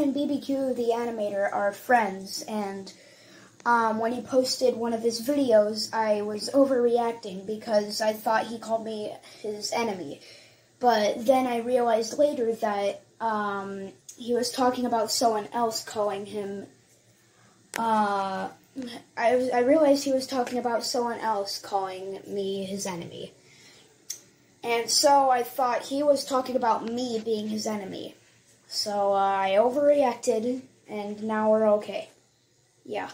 and BBQ the animator are friends, and um, when he posted one of his videos, I was overreacting because I thought he called me his enemy. But then I realized later that um, he was talking about someone else calling him. Uh, I, I realized he was talking about someone else calling me his enemy. And so I thought he was talking about me being his enemy. So uh, I overreacted, and now we're okay. Yeah.